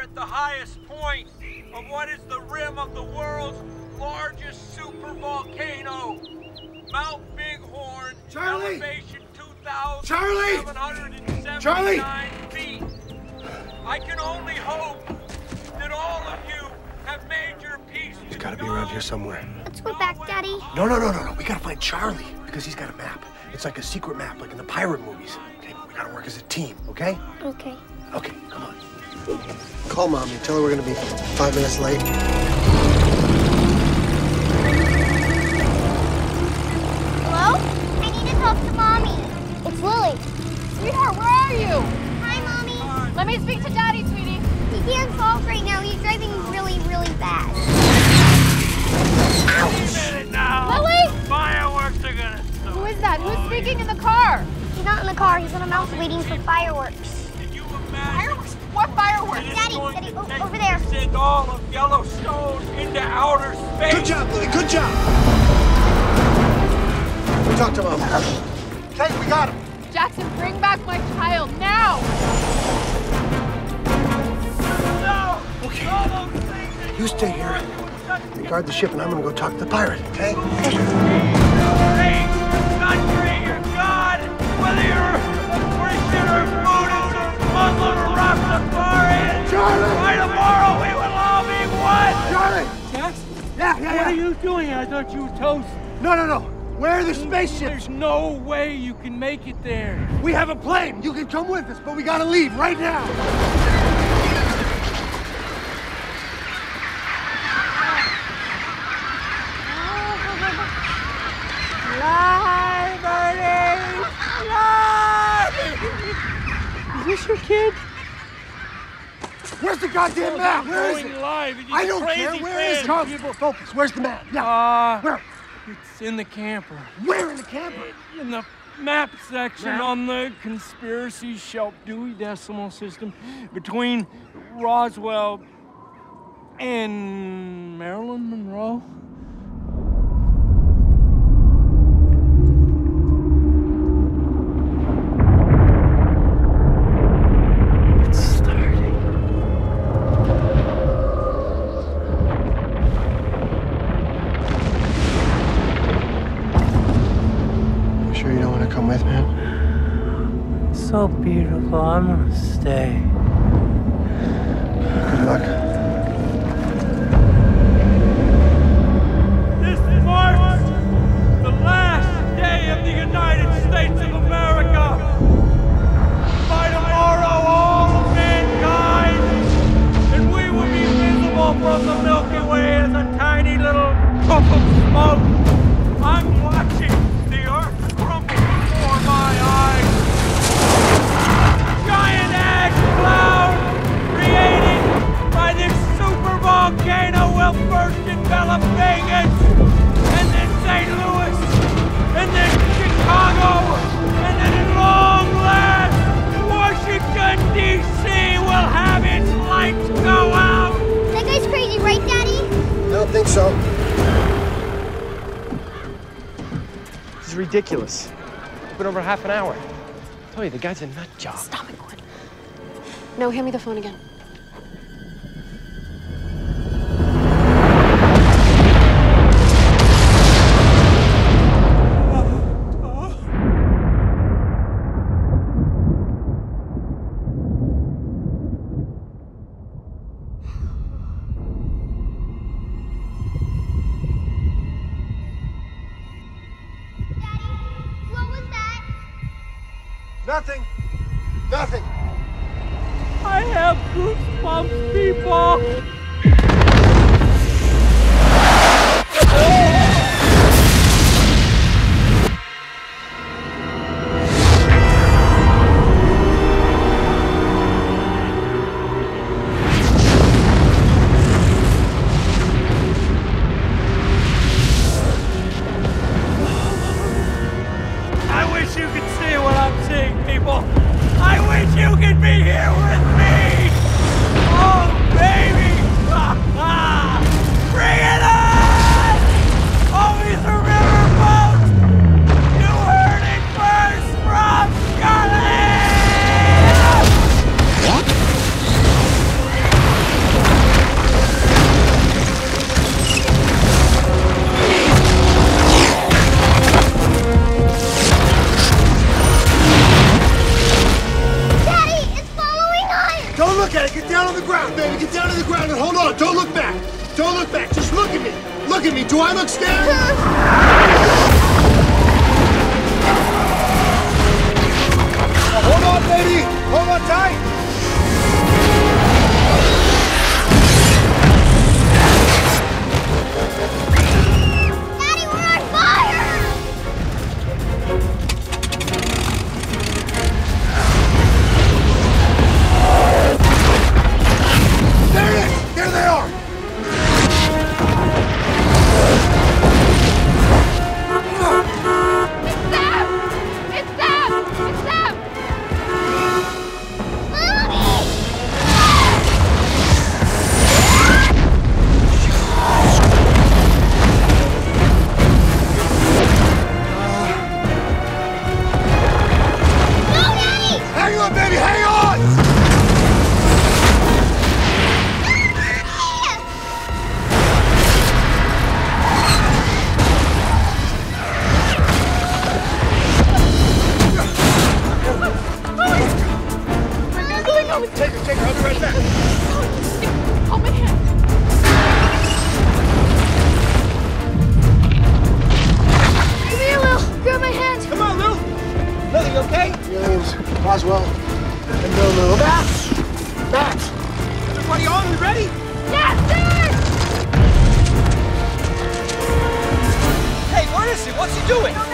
here at the highest point of what is the rim of the world's largest super volcano, Mount Bighorn, Charlie! elevation 2,779 Charlie! feet. I can only hope that all of you have made your peace He's gotta be around here somewhere. Let's go back, Daddy. No, no, no, no, no. We gotta find Charlie because he's got a map. It's like a secret map, like in the pirate movies. Okay, we gotta work as a team, okay? Okay. Okay, come on. Call mommy. Tell her we're gonna be five minutes late. Hello? I need to talk to Mommy. It's Lily. Sweetheart, where are you? Hi, Mommy. Let me speak to Daddy, sweetie. He can't talk right now. He's driving really, really fast. minute now. Lily? Fireworks are gonna start. Who is that? Who's speaking in the car? He's not in the car. He's on a mountain waiting for fireworks. Can you imagine? Fireworks? What fireworks? It is Daddy, Daddy, to o- take over there. Send all of Yellowstone into outer space. Good job, Lily. Good job. We talked to mom. Okay, we got him. Jackson, bring back my child now! No! Okay. All those things that You stay here and guard the ship, and I'm gonna go talk to the pirate, okay? Hey, country, your God, whether you're a Christian or are you doing? I thought you were toast. No, no, no. Where are the spaceships? There's no way you can make it there. We have a plane. You can come with us, but we gotta leave right now. Is this your kid? Where's the goddamn map? Where is it? live. I don't care. Where is it? focus. Where's the map? Yeah. Uh, Where? it's in the camper. Where in the camper? In the map section Map? on the conspiracy shelf Dewey Decimal System between Roswell and Marilyn Monroe. To come with, man? So beautiful. I'm gonna stay. Good luck. This marks the last day of the United States of America. So. This is ridiculous. It's been over half an hour. I tell you, the guy's a nut job. Stop it, Gwen. No, hand me the phone again. Nothing. Nothing. I have goosebumps, people. Don't look back. Just look at me. Look at me. Do I look scared? Hold on, baby. Hold on tight. Take her, take her. I'll be right back. Come. Grab my hand. Come on, you okay? Boswell. And Bill Lil. Bats! Bats! Everybody on and ready? Yes, sir! Hey, where is he? What's he doing?